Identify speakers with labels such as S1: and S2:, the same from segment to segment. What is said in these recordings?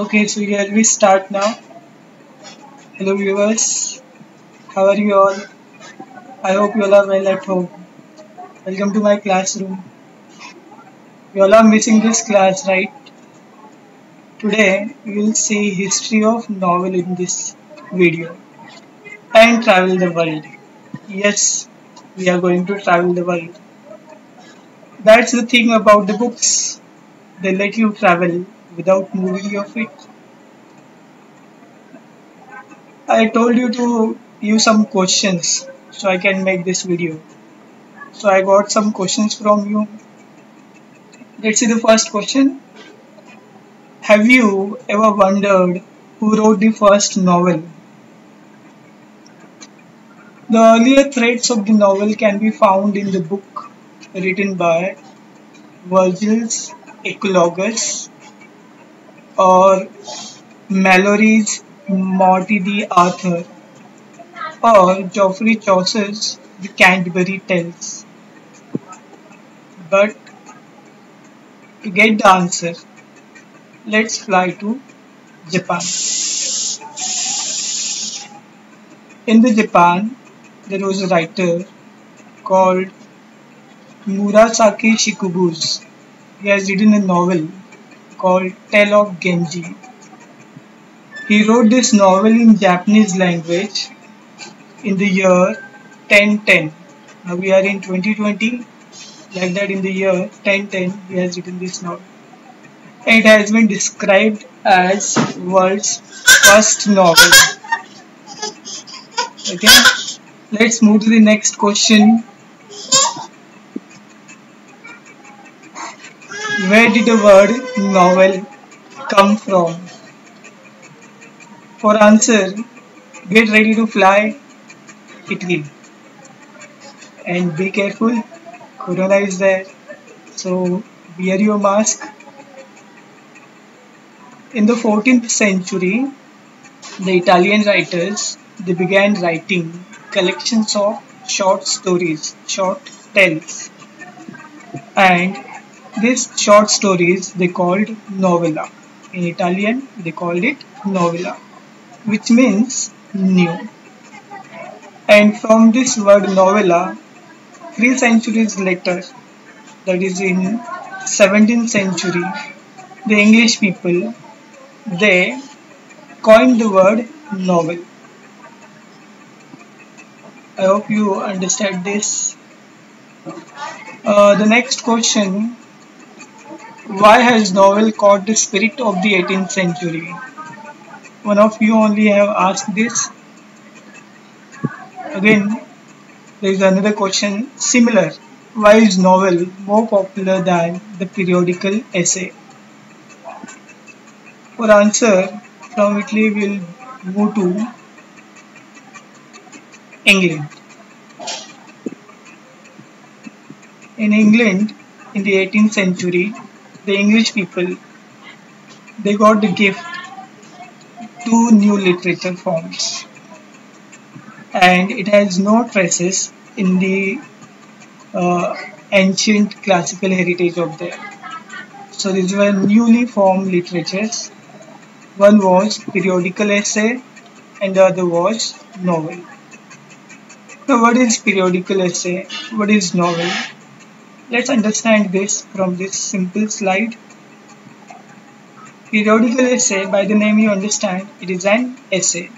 S1: Okay, so here we start now. Hello viewers, how are you all? I hope you all are well at home. Welcome to my classroom. You all are missing this class, right? Today we will see history of novel in this video and travel the world. Yes, we are going to travel the world. That's the thing about the books. They let you travel without moving your feet. I told you to use some questions so I can make this video. So I got some questions from you. Let's see the first question. Have you ever wondered who wrote the first novel? The earlier threads of the novel can be found in the book written by Virgil's Eclogues or Malory's Morte d'Arthur or Geoffrey Chaucer's The Canterbury Tales. But to get the answer, let's fly to Japan. In the Japan, there was a writer called Murasaki Shikubuz. He has written a novel called Tale of Genji. He wrote this novel in Japanese language in the year 1010. Now we are in 2020, like that in the year 1010 he has written this novel. It has been described as world's first novel. Okay, let's move to the next question. Where did the word novel come from? For answer, get ready to fly, it will. And be careful, Corona is there, so wear your mask. In the 14th century, the Italian writers they began writing collections of short stories, short tales, and these short stories they called novella. In Italian, they called it novella, which means new. And from this word novella, three centuries later, that is in 17th century, the English people they coined the word novel. I hope you understand this. Uh, the next question why has novel caught the spirit of the 18th century? One of you only have asked this. Again, there is another question similar. Why is novel more popular than the periodical essay? For answer, from Italy we'll move to England. In England, in the 18th century, the English people they got the gift two new literature forms and it has no traces in the uh, ancient classical heritage of there. So these were newly formed literatures. One was periodical essay and the other was novel. Now what is periodical essay? What is novel? Let's understand this from this simple slide. Periodical essay, by the name you understand, it is an essay.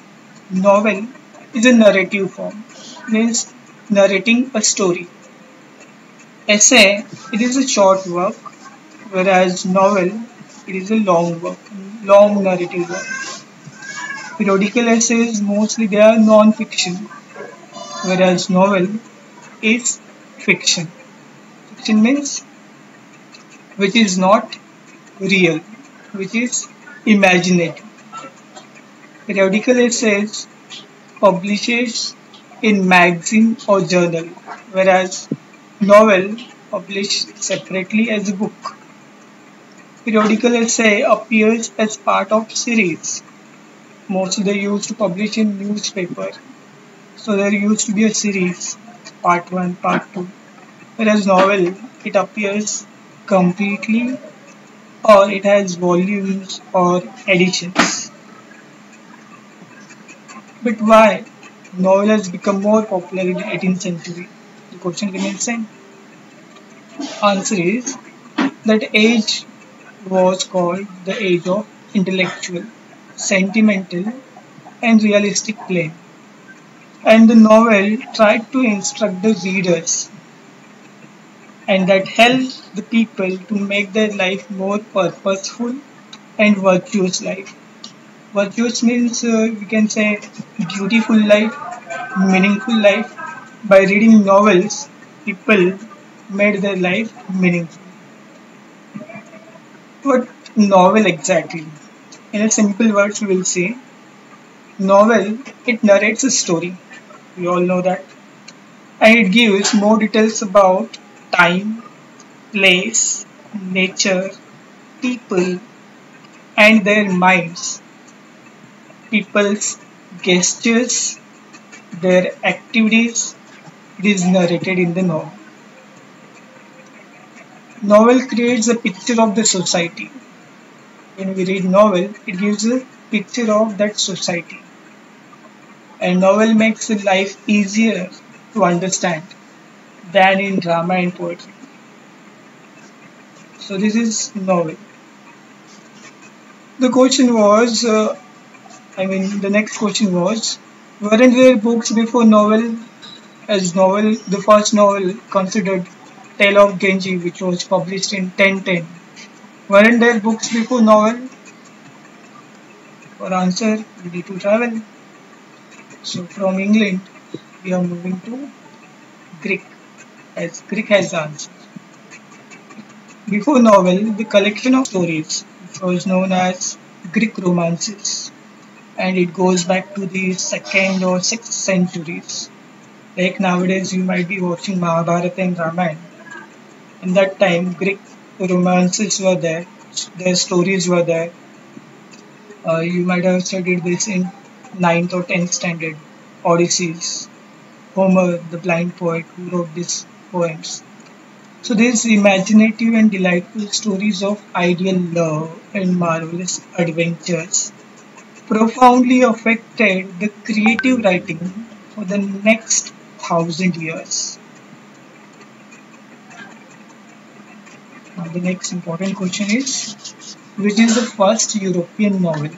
S1: Novel is a narrative form, means narrating a story. Essay, it is a short work, whereas novel, it is a long work, long narrative work. Periodical essays, mostly they are non-fiction, whereas novel is fiction fiction means which is not real, which is imaginative. Periodical essays publishes in magazine or journal, whereas novel published separately as a book. Periodical essay appears as part of series. Mostly they used to publish in newspaper. So there used to be a series, part 1, part 2 whereas novel it appears completely or it has volumes or editions. But why novel has become more popular in the 18th century? The question remains same. Answer is that age was called the age of intellectual, sentimental, and realistic play. And the novel tried to instruct the readers and that helps the people to make their life more purposeful and virtuous life. Virtuous means uh, we can say beautiful life, meaningful life. By reading novels, people made their life meaningful. What novel exactly? In a simple words, we will say novel. It narrates a story. We all know that, and it gives more details about time, place, nature, people, and their minds. People's gestures, their activities, it is narrated in the novel. Novel creates a picture of the society. When we read novel, it gives a picture of that society. And novel makes life easier to understand than in drama and poetry. So this is novel. The question was, uh, I mean, the next question was, weren't there books before novel? As novel, the first novel considered Tale of Genji, which was published in 1010. Weren't there books before novel? For answer, we need to travel. So from England, we are moving to Greek as Greek has. Before novel, the collection of stories, was known as Greek romances, and it goes back to the second or sixth centuries. Like nowadays, you might be watching Mahabharata and Ramayana. In that time, Greek romances were there, their stories were there. Uh, you might have studied this in ninth or tenth standard. Odysseus, Homer, the blind poet who wrote this poems. So these imaginative and delightful stories of ideal love and marvelous adventures profoundly affected the creative writing for the next thousand years. Now the next important question is which is the first European novel?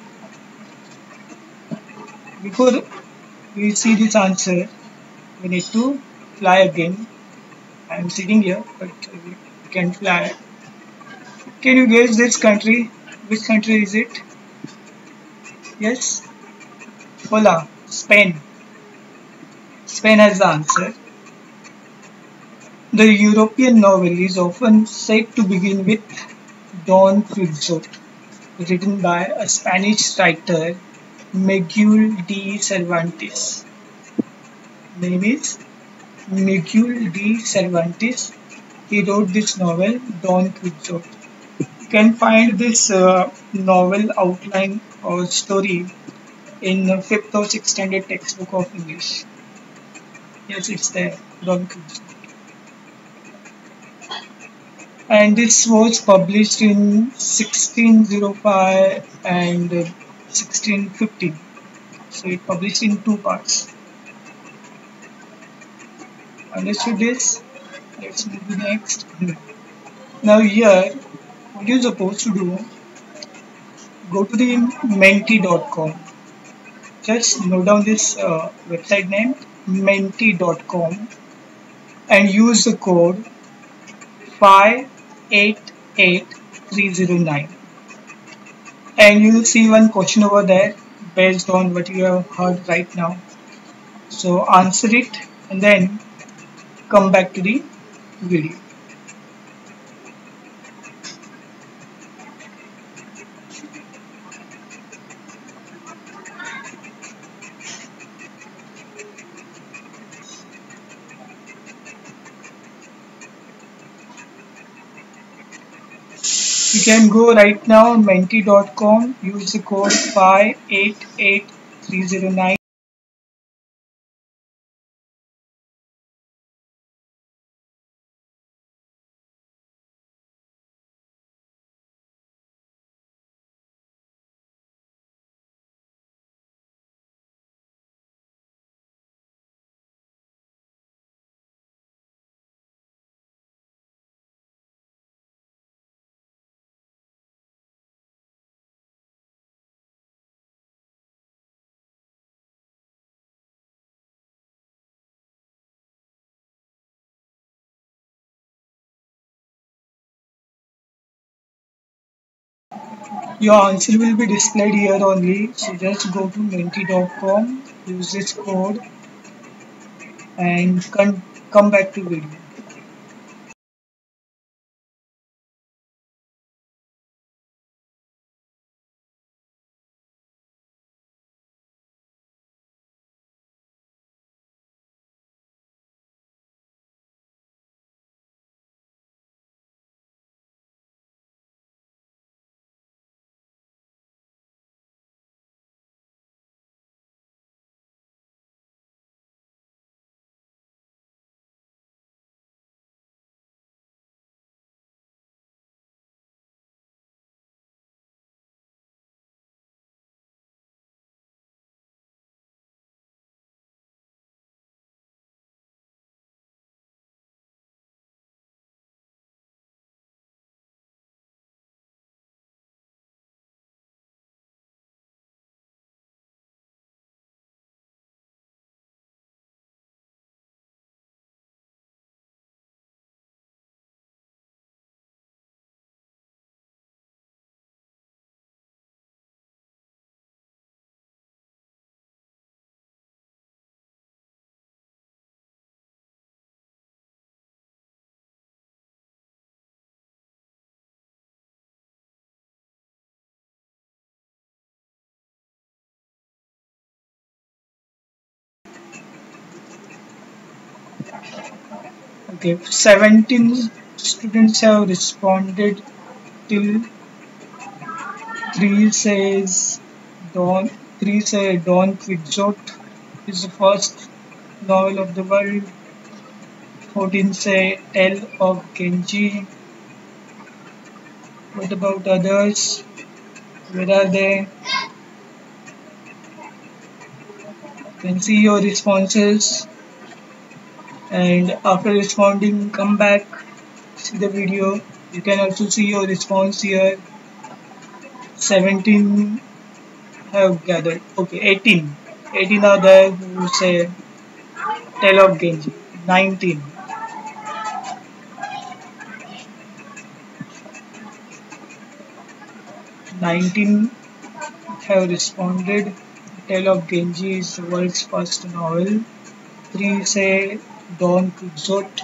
S1: Before we see this answer, we need to fly again I'm sitting here, but can fly. Can you guess this country? Which country is it? Yes? Hola, Spain. Spain has the answer. The European novel is often said to begin with Don Quixote, written by a Spanish writer Miguel de Cervantes. Name is Miguel de Cervantes. He wrote this novel, Don Quixote. You can find this uh, novel outline or story in the fifth or sixth standard textbook of English. Yes, it's there, Don Quixote. And this was published in 1605 and 1650. So it published in two parts understood this let's move to next. Now here what you're supposed to do go to the menti.com just note down this uh, website name menti.com and use the code 588309 and you will see one question over there based on what you have heard right now. So answer it and then come back to the video. You can go right now on menti.com, use the code 588309 Your answer will be displayed here only. So just go to menti.com, use this code and come back to video. Okay, 17 students have responded till 3 says Don 3 say Don Quixote is the first novel of the world. 14 say Tale of Genji. What about others? Where are they? You can see your responses and after responding come back see the video. You can also see your response here. 17 have gathered. Okay 18 18 are there who say Tale of Genji 19 19 have responded. Tale of Genji is the world's first novel. 3 say Don Quixote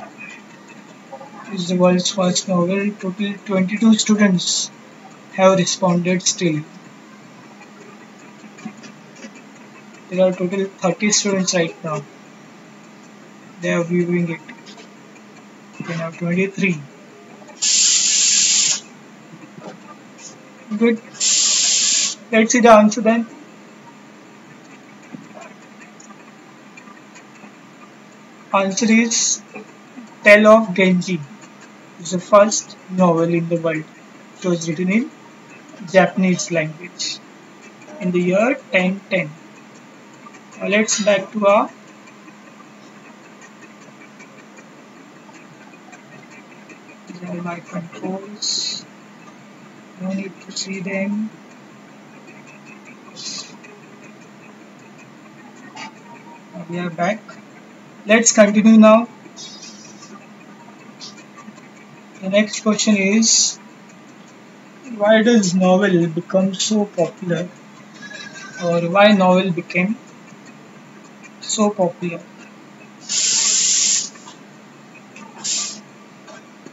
S1: is the world's first novel. Total 22 students have responded still. There are total 30 students right now. They are viewing it. We have 23. Good. Let's see the answer then. Answer is Tale of Genji. It's the first novel in the world. It was written in Japanese language in the year 1010. Now let's back to our my controls. No need to see them. We are back let's continue now. The next question is why does novel become so popular? Or why novel became so popular?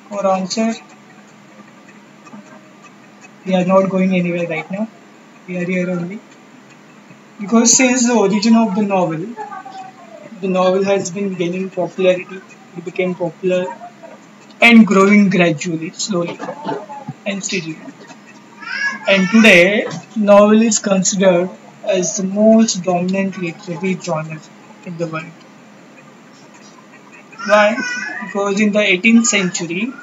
S1: For answer we are not going anywhere right now. We are here only. Because since the origin of the novel the novel has been gaining popularity. It became popular and growing gradually, slowly and steadily. And today, novel is considered as the most dominant literary genre in the world. Why? Because in the 18th century,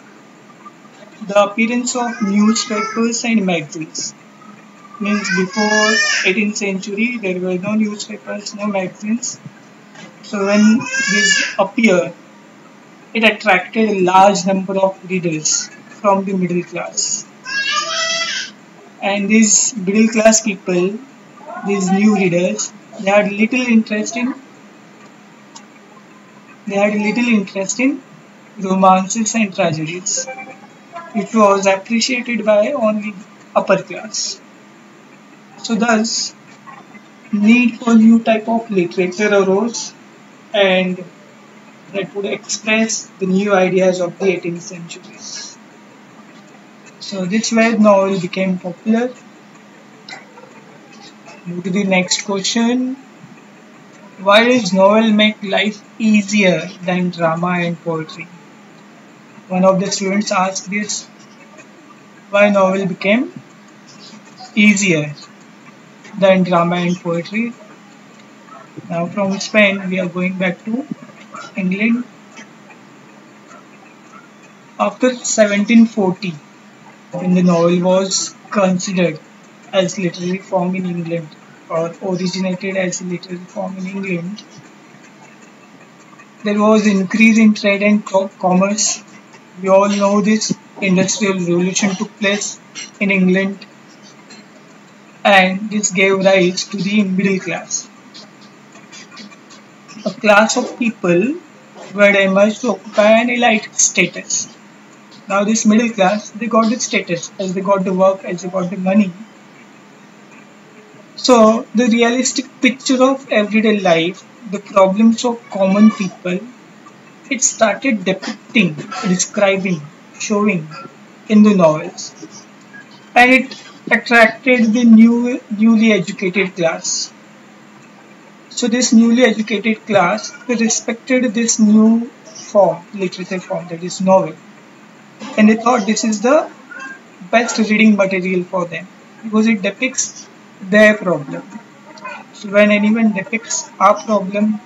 S1: the appearance of newspapers and magazines means before 18th century there were no newspapers, no magazines, so when these appeared, it attracted a large number of readers from the middle class. And these middle class people, these new readers, they had little interest in they had little interest in romances and tragedies. It was appreciated by only upper class. So thus, need for new type of literature arose and that would express the new ideas of the 18th century. So this way novel became popular. Move to the next question. Why does novel make life easier than drama and poetry? One of the students asked this. Why novel became easier than drama and poetry? Now from Spain we are going back to England. After 1740, when the novel was considered as literary form in England or originated as literary form in England, there was increase in trade and commerce. We all know this industrial revolution took place in England and this gave rise to the middle class a class of people were emerged to occupy an elite status. Now this middle class, they got the status as they got the work, as they got the money. So the realistic picture of everyday life, the problems of common people, it started depicting, describing, showing in the novels. And it attracted the new newly educated class so this newly educated class respected this new form, literature form, that is novel. And they thought this is the best reading material for them because it depicts their problem. So when anyone depicts our problem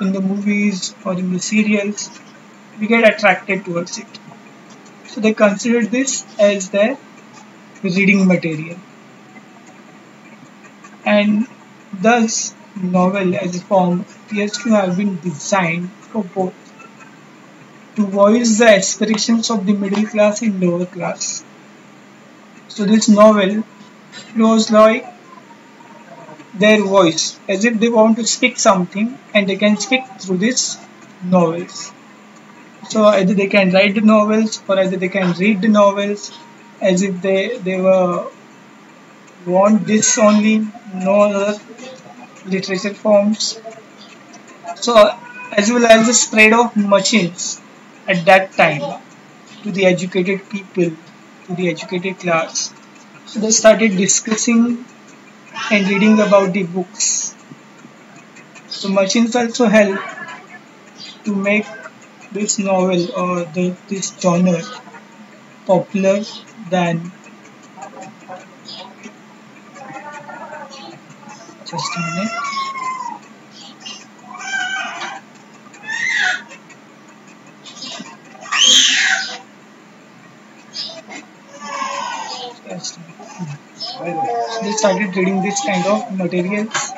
S1: in the movies or in the serials, we get attracted towards it. So they considered this as their reading material. And thus novel as a form appears to have been designed for both to voice the aspirations of the middle class and lower class. So this novel flows like their voice as if they want to speak something and they can speak through these novels. So either they can write the novels or either they can read the novels as if they, they were want this only, no other literature forms. So as well as the spread of machines at that time to the educated people, to the educated class. So they started discussing and reading about the books. So machines also help to make this novel or the, this genre popular than just they started reading this kind of materials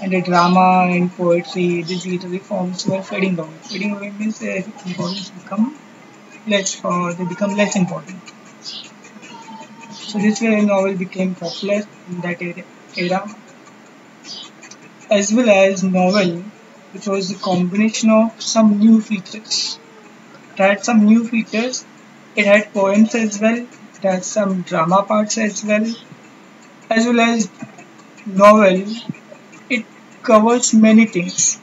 S1: and the drama and poetry, these literary forms were fading away. Fading away means uh, their importance become less or they become less important. So this way novel became popular in that era as well as novel which was a combination of some new features. It had some new features, it had poems as well, it had some drama parts as well, as well as novel, it covers many things.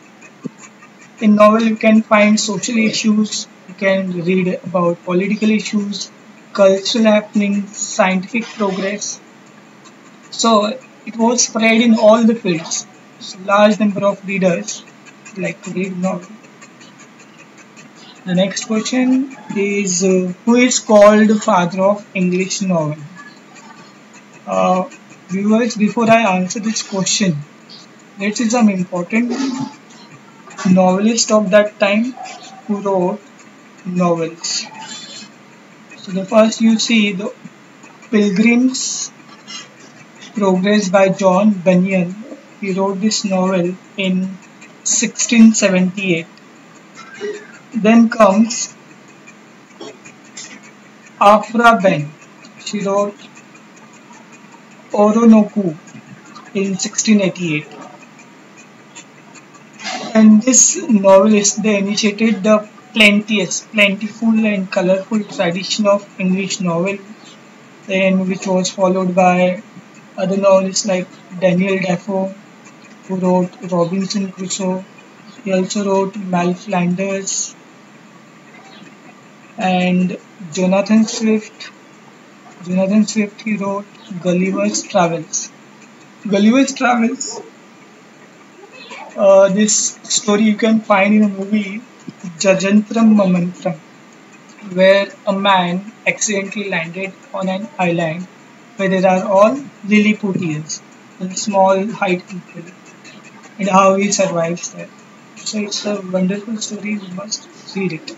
S1: In novel you can find social issues, you can read about political issues, cultural happenings, scientific progress. So it was spread in all the fields large number of readers like to read novel. The next question is uh, who is called father of English novel? Uh, viewers, before I answer this question, let's see some important novelists of that time who wrote novels. So the first you see the Pilgrim's Progress by John Bunyan he wrote this novel in 1678. Then comes Aphra Behn. She wrote Oroonoko in 1688. And this novelist, they initiated the plenteous, plentiful and colorful tradition of English novel then which was followed by other novelists like Daniel Defoe, who wrote Robinson Crusoe. He also wrote Moll Flanders and Jonathan Swift. Jonathan Swift he wrote Gulliver's Travels. Gulliver's Travels. Uh, this story you can find in a movie Jajantram Mamantram, where a man accidentally landed on an island where there are all Lilliputians, small height people, and oh, how he survives there. So it's a wonderful story, you must read it.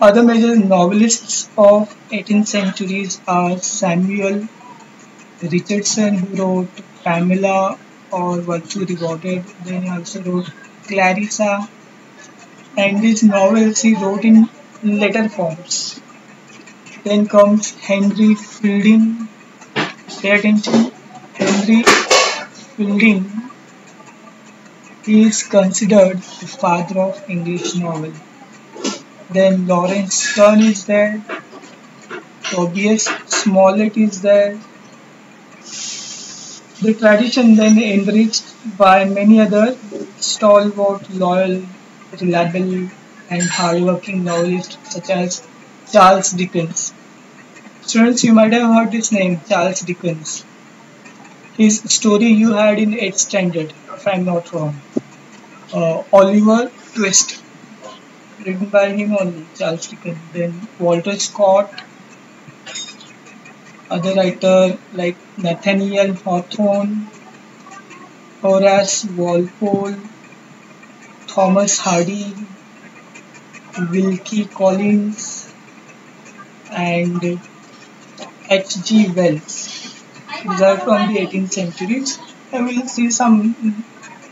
S1: Other major novelists of 18th centuries are Samuel Richardson, who wrote Pamela or Virtue Rewarded. Then he also wrote Clarissa, and these novels he wrote in letter forms. Then comes Henry Fielding. Pay attention. Henry Fielding he is considered the father of English novel. Then Laurence Sterne is there. Tobias Smollett is there. The tradition then enriched by many other stalwart, loyal, reliable, and hardworking novelists such as Charles Dickens. Students, you might have heard this name, Charles Dickens. His story you had in 8th standard, if I'm not wrong. Uh, Oliver Twist, written by him only, Charles Dickens. Then Walter Scott, other writer like Nathaniel Hawthorne, Horace Walpole, Thomas Hardy, Wilkie Collins, and H.G. Wells. These are from the 18th centuries. And we'll see some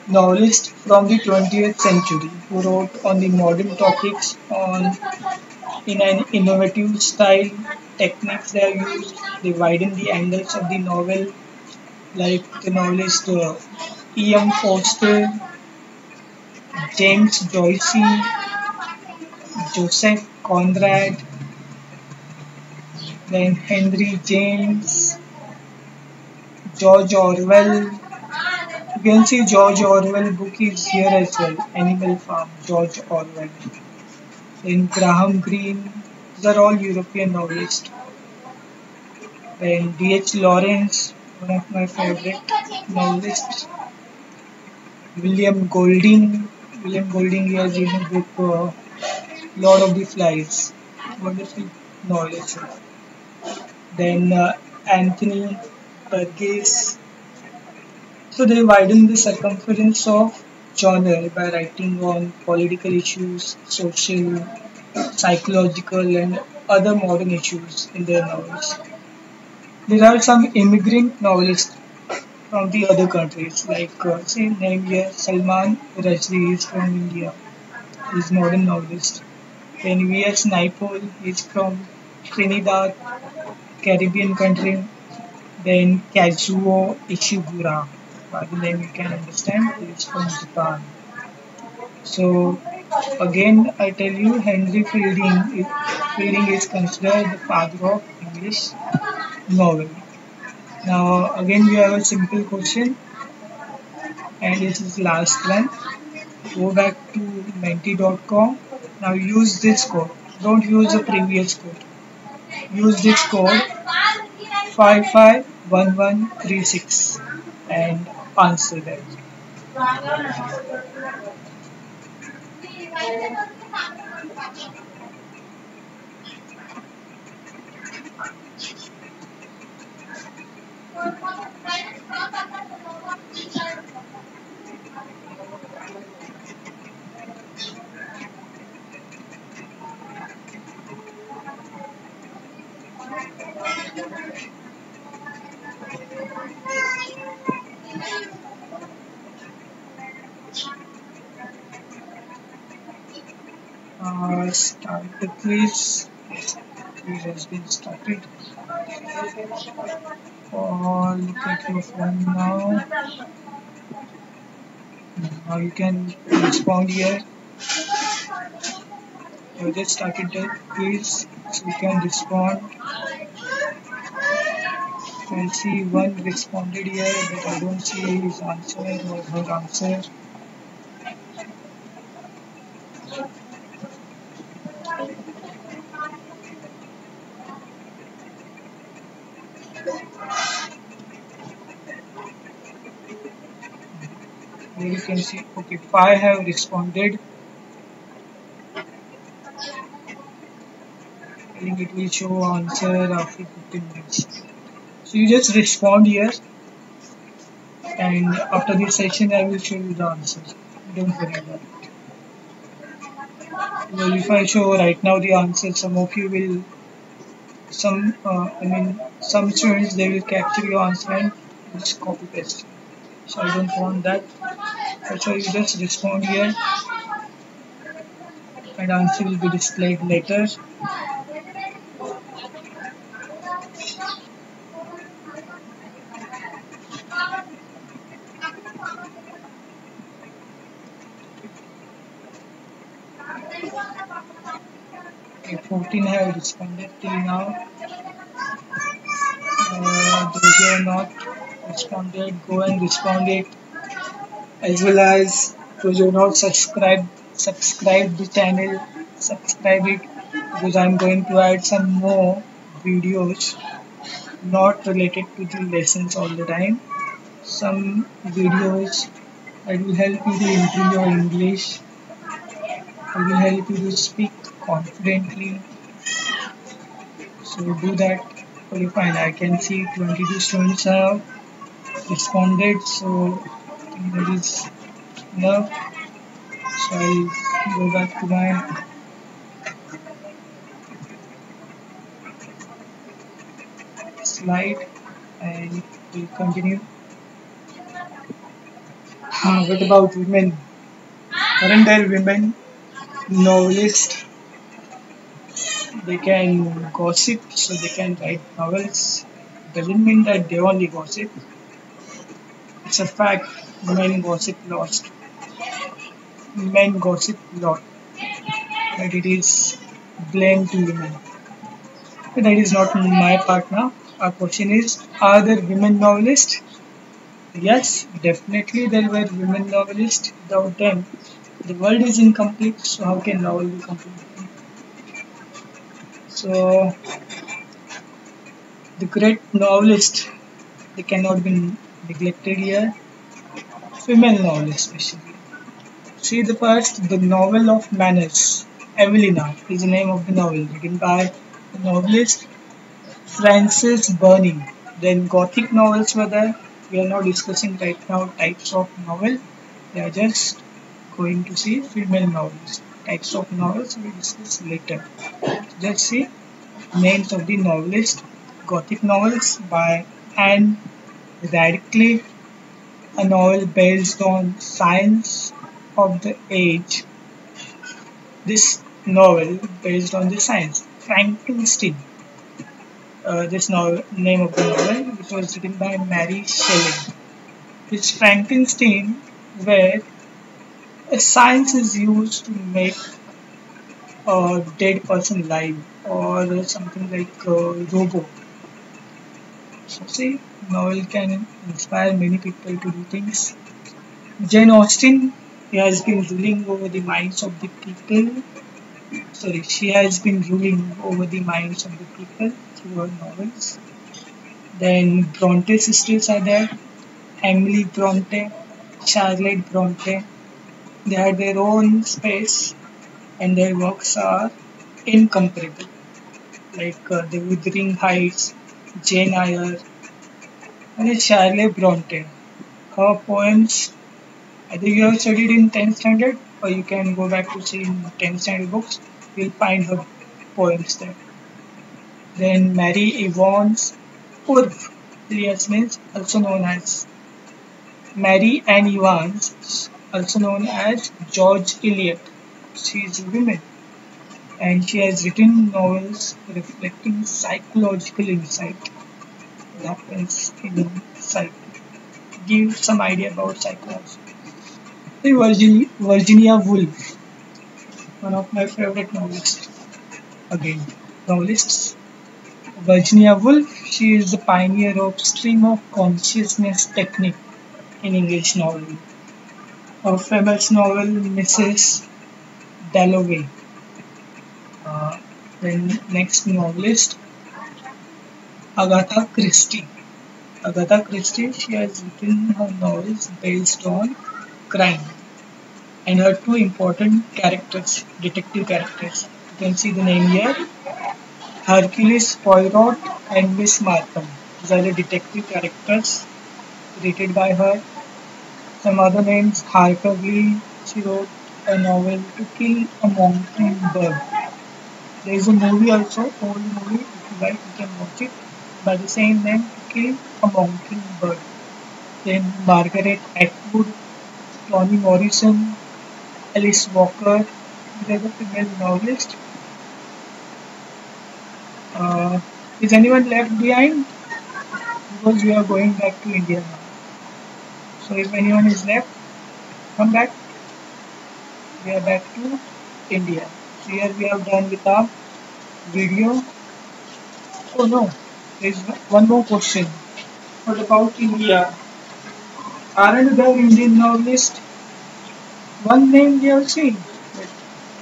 S1: novelists from the 20th century who wrote on the modern topics on in an innovative style techniques they are used they widen the angles of the novel like the novelist uh, E.M. Forster James Joyce Joseph Conrad then Henry James George Orwell can see George Orwell book is here as well. Animal Farm, George Orwell. Then Graham Greene. These are all European novelists. Then D.H. Lawrence, one of my favorite novelists. William Golding. William Golding has written a book, uh, Lord of the Flies. Wonderful novelist. Then uh, Anthony Burgess so they widen the circumference of genre by writing on political issues, social, psychological, and other modern issues in their novels. There are some immigrant novelists from the other countries, like uh, say name here Salman Rushdie is from India. He's modern novelist. Then V.S. Naipaul is from Trinidad, Caribbean country. Then Kazuo Ishiguro the you can understand is from Japan. So again I tell you Henry Fielding is, Fielding is considered the father of English novel. Now again we have a simple question and this is the last one. Go back to menti.com. Now use this code. Don't use the previous code. Use this code 551136 and answer. start the quiz quiz has been started. Or look at your phone now. Now you can respond here. You just started the quiz so you can respond. So I see one responded here, but I don't see his answer or her answer. Can see, okay, five have responded. Think it will show answer after 15 minutes. So you just respond here and after this session I will show you the answers. Don't worry about it. Well, if I show right now the answer, some of you will, some, uh, I mean, some students they will capture your answer and just copy paste. So I don't want that. Why you just respond here and answer will be displayed later. Okay, 14 have responded till now. Uh, those who have not responded, go and respond it. As well as who have not subscribed, subscribe the channel, subscribe it because I'm going to add some more videos not related to the lessons all the time. Some videos that will help you to improve your English I will help you to speak confidently. So do that very fine. I can see 22 students have responded. So That is enough. So I'll go back to my slide and we'll continue. Uh, what about women? There women novelist they can gossip so they can write novels doesn't mean that they only gossip it's a fact men gossip lost men gossip lot but it is blame to women. But that is not my part now. Our question is are there women novelists? Yes definitely there were women novelists. Without them the world is incomplete, so how can novel be complete? So the great novelist they cannot be neglected here. Female novelist especially. See the first, the novel of manners. Evelina is the name of the novel written by the novelist Frances Burney. Then Gothic novels were there. We are not discussing right now types of novel. They are just going to see female novels. Types of novels we discuss later. Let's see names of the novelist. Gothic novels by Ann Radcliffe, a novel based on science of the age. This novel based on the science. Frankenstein. Uh, this novel, name of the novel, which was written by Mary Shelley. This Frankenstein, where a science is used to make a dead person live or something like a robot. So see, novel can inspire many people to do things. Jane Austen has been ruling over the minds of the people. Sorry, she has been ruling over the minds of the people through her novels. Then Bronte sisters are there. Emily Bronte, Charlotte Bronte, they had their own space and their works are incomparable. Like uh, The Wuthering Heights, Jane Eyre, and Charlotte Bronte. Her poems, either you have studied in 10th standard or you can go back to see in 10th standard books, you'll find her poems there. Then Mary Evans Urf alias means also known as Mary Ann Evans also known as George Eliot. She is a woman and she has written novels reflecting psychological insight that happens in psych. Give some idea about psychology. Virginia, Virginia Woolf, one of my favorite novelists. Again, novelists. Virginia Woolf, she is the pioneer of stream of consciousness technique in English novel. Her famous novel, Mrs. Dalloway. Uh, then next novelist, Agatha Christie. Agatha Christie, she has written her novels based on crime and her two important characters, detective characters. You can see the name here. Hercules Poirot and Miss Marple. These are the detective characters created by her. Some other names, Harper Lee, she wrote a novel To Kill a Mockingbird. There is a movie also, old movie, if you like you can watch it, by the same name, To a Mockingbird. Then Margaret Atwood, Toni Morrison, Alice Walker, these are female novelists uh, is anyone left behind? Because we are going back to India now. So if anyone is left, come back. We are back to India. So here we have done with our video. Oh no, is one more question. What about India? Aren't there Indian novelists? One name we have seen.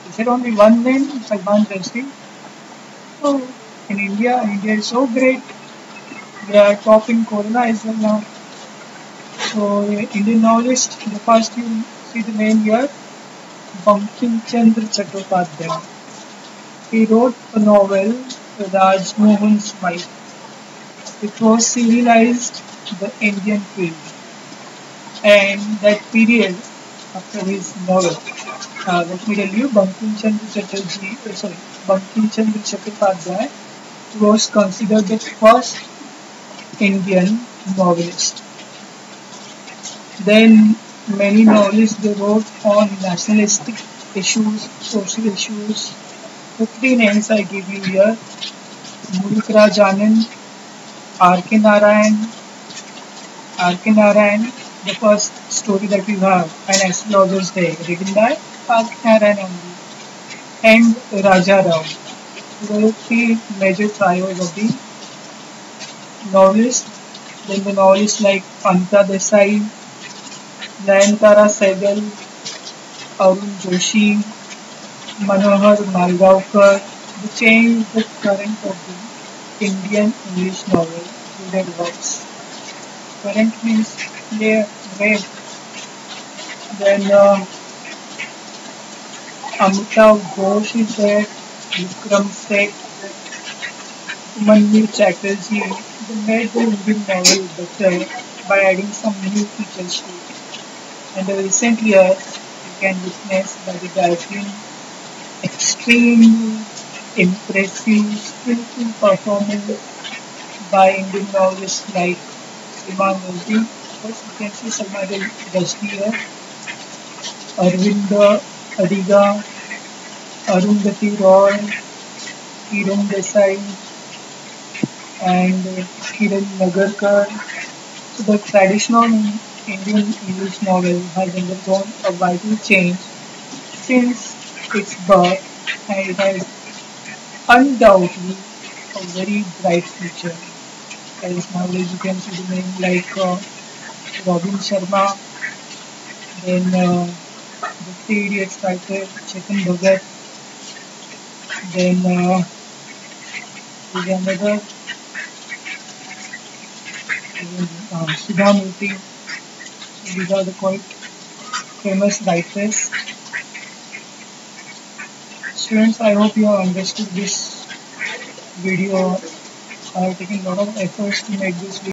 S1: Is there only one name? Salman Rushdie. Oh, in India. India is so great. They are top in Corona as well now. So Indian novelist, the first you see the name here, Bankim Chandra Chattopadhyay. He wrote a novel, Rajmohan's Wife, which was serialized the Indian film. And that period, after his novel, uh, let me tell you, Bankim Chandra Chatterjee, uh, sorry, Bankim Chandra Chattopadhyay was considered the first Indian novelist. Then many novelists they wrote on nationalistic issues, social issues. The three names I give you here Mulk Raj Anand, R.K. Narayan, R.K. Narayan, the first story that we have, An Astrologer's Day, written by R.K. Narayan only, and Raja Rao the three major trios of the novelist. Then the novelists like Anta Desai, Nayantara Sehgal, Arun Joshi, Manohar Malgaonkar, they changed the current of the Indian English novel through their works. Current means they read. Then uh, Amitav Ghosh is there. Vikram Seth, Manmeet Chatterjee, they made the Indian novel better by adding some new features to it. And the recent years, you can witness by the Guardian extremely impressive, skillful performance by Indian novelists like Salman Rushdie. First, you can see Salman here, Aravind Adiga, Arundhati Roy, Kiran Desai, and Kiran Nagarkar. So the traditional Indian English novel has undergone a vital change since its birth and it has undoubtedly a very bright future. As nowadays you can see the name like uh, Robin Sharma, then uh, the Three Idiots writer Chetan Bhagat, then uh, another um, Sudha Murty. These are the quite famous writers. Students, I hope you have understood this video. I have taken a lot of efforts to make this video.